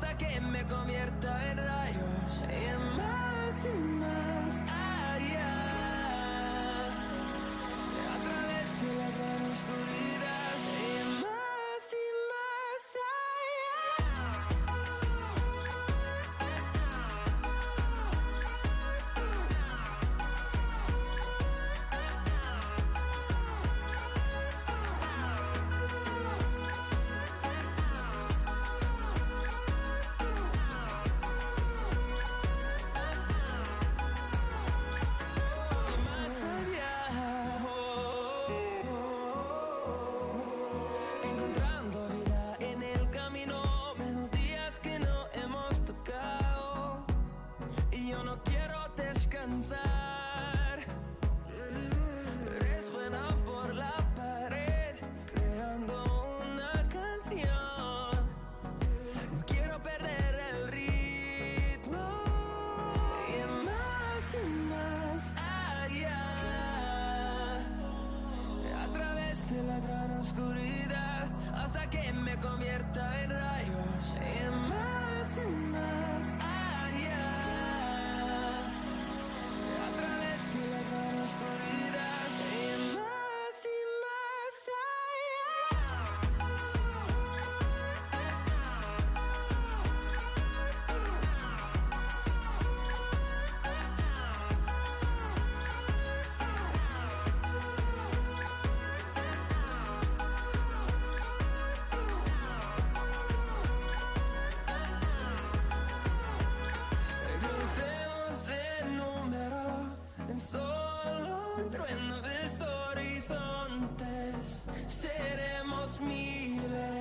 hasta que me convierta en oscuridad hasta que me convierta en rayos y más y más. Trueno de horizontes, seremos miles.